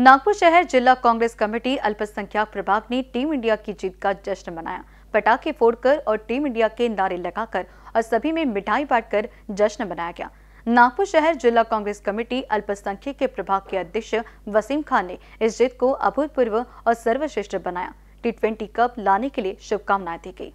नागपुर शहर जिला कांग्रेस कमेटी अल्पसंख्यक प्रभाग ने टीम इंडिया की जीत का जश्न मनाया। पटाखे फोड़कर और टीम इंडिया के नारे लगाकर और सभी में मिठाई बांटकर जश्न मनाया गया। नागपुर शहर जिला कांग्रेस कमेटी अल्पसंख्यक के प्रभाग के अध्यक्ष वसीम खान ने इस जीत को अभूतपूर्व और सर्वश्रेष्ठ बनाया। टी ट्वेंटी कप लाने के लिए शुभकामनाएँ दी गई।